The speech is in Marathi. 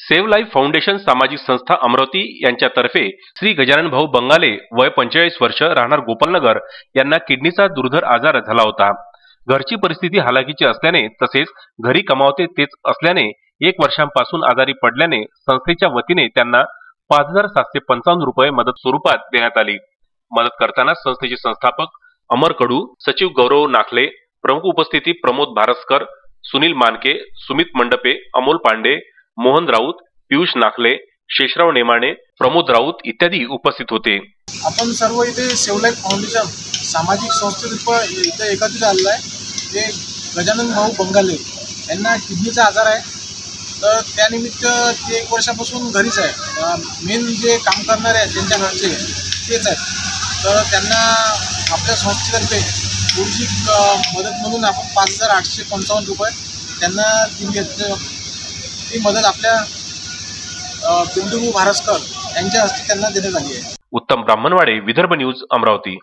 सेव्ह लाईफ फाउंडेशन सामाजिक संस्था अमरावती यांच्यातर्फे श्री गजानन भाऊ बंगाले वय पंचेचाळीस वर्ष राहणार गोपालनगर यांना किडनीचा दुर्धर आजार झाला होता. घरची परिस्थिती हालाकीची असल्याने तसेच घरी कमावते तेच असल्याने एक वर्षांपासून आजारी पडल्याने संस्थेच्या वतीने त्यांना पाच हजार सातशे पंचावन्न रुपये मदत स्वरूपात देण्यात आली. मदत करताना संस्थेचे संस्थापक अमर कडू सचिव गौरव नाखले प्रमुख उपस्थिती प्रमोद भारसकर सुनील मानके सुमित मंडपे अमोल पांडे मोहन राऊत पियुष नाखले शेषराव नेमाणे प्रमोद राऊत इत्यादी उपस्थित होते. आपण सर्व इथे सेवलाईट फाउंडेशन सामाजिक संस्थेत इथं एकत्रित आलेलं आहे. जे गजानन भाऊ बंगाले यांना किडनीचा आजार आहे. तर त्यानिमित्त ते एक वर्षापासून घरीच आहे. मेन जे काम करणारे आहेत त्यांच्या घरचे तेच आहेत. तर त्यांना आपल्या संस्थेतर्फे थोडीशी मदत म्हणून आपण पाच हजार आठशे पंचावन्न रुपये त्यांना दिली ती मदत आपल्या अ, भारस्कर यांच्या हस्ते त्यांना देण्यात आली आहे. उत्तम ब्राह्मणवाडे विदर्भ न्यूज अमरावती.